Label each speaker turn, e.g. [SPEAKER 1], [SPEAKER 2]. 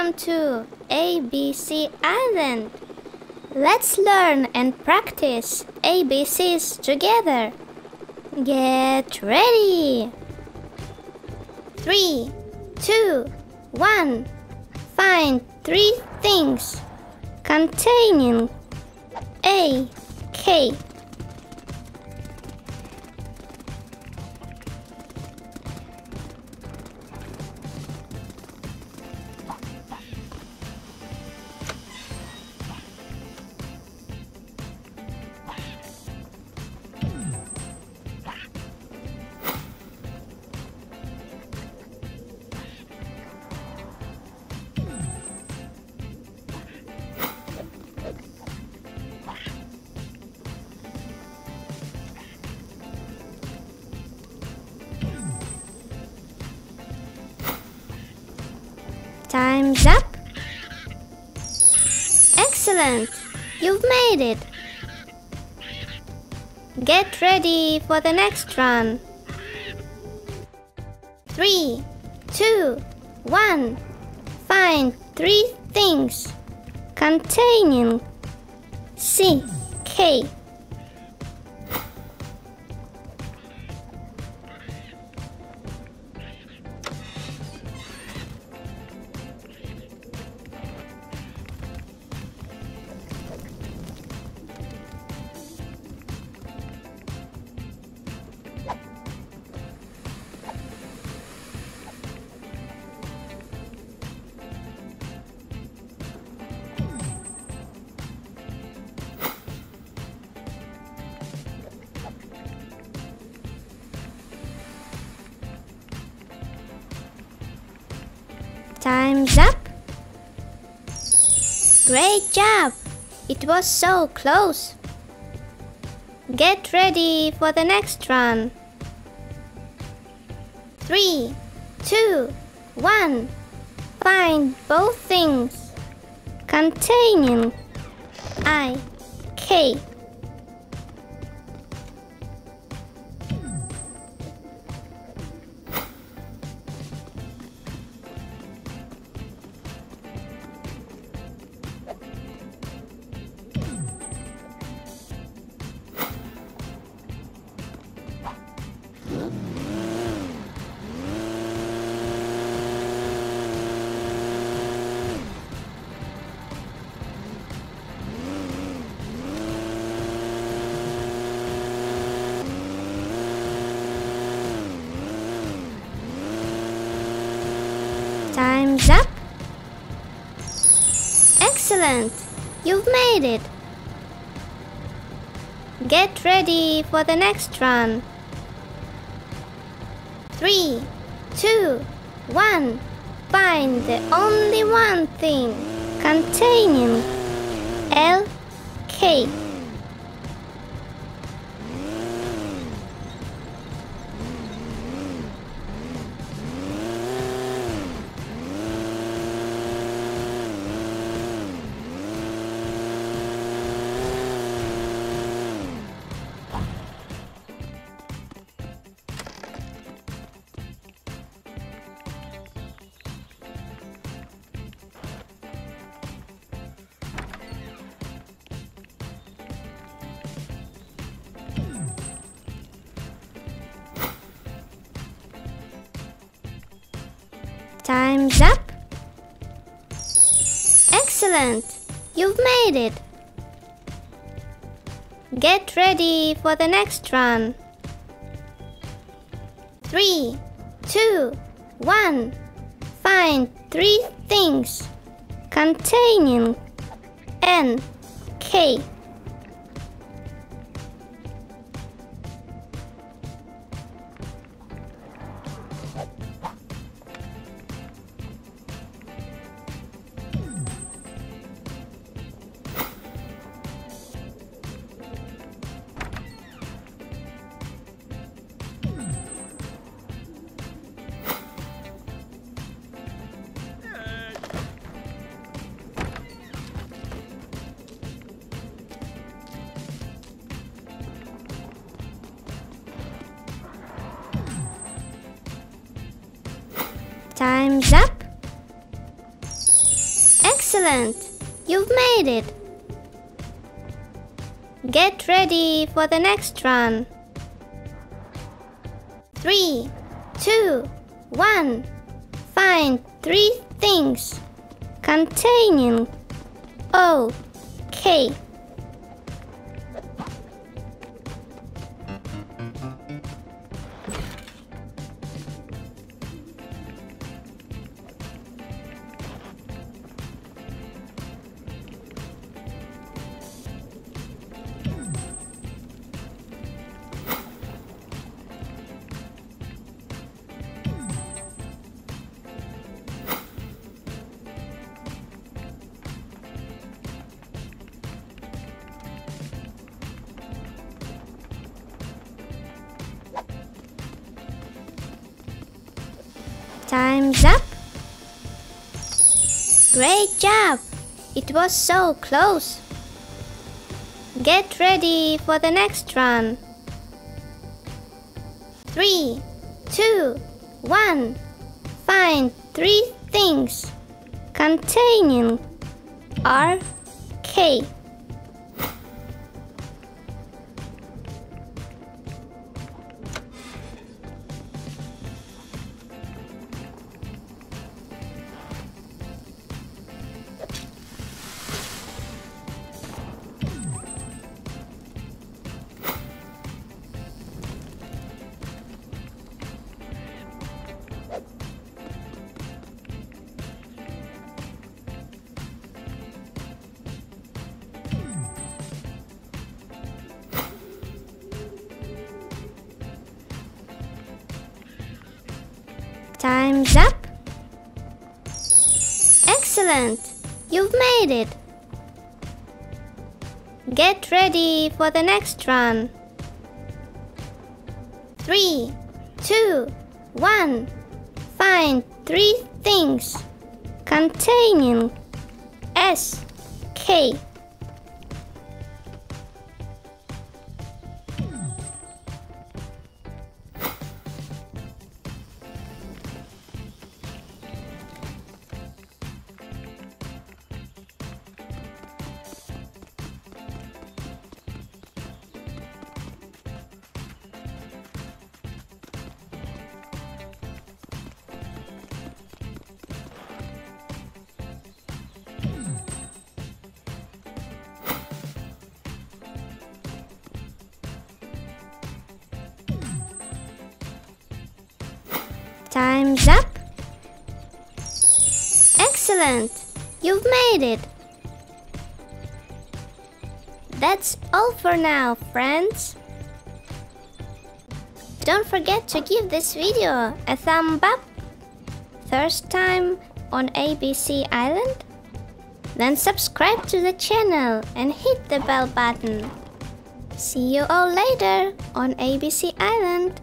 [SPEAKER 1] Welcome to ABC Island. Let's learn and practice ABCs together. Get ready. Three, two, one. Find three things containing A, K. Time's up. Excellent. You've made it. Get ready for the next run. Three, two, one. Find three things containing C, K. Time's up. Great job! It was so close. Get ready for the next run. Three, two, one. Find both things containing I, K. Time's up. Excellent. You've made it. Get ready for the next run. Three, two, one. Find the only one thing containing L, Time's up. Excellent. You've made it. Get ready for the next run. Three, two, one. Find three things containing N, K. Time's up. Excellent! You've made it! Get ready for the next run. Three, two, one. Find three things containing O, K. Time's up. Great job! It was so close. Get ready for the next run. Three, two, one. Find three things containing R, K. Time's up. Excellent! You've made it. Get ready for the next run. Three, two, one. Find three things containing S, K. Time's up. Excellent! You've made it. That's all for now, friends. Don't forget to give this video a thumb up. First time on ABC Island? Then subscribe to the channel and hit the bell button. See you all later on ABC Island.